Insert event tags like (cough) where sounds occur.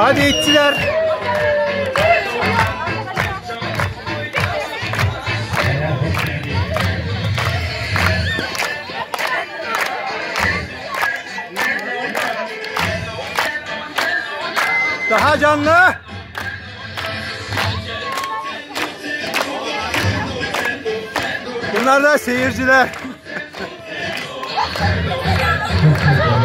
Hadi ittiler. Daha canlı. Bunlar da seyirciler. (laughs)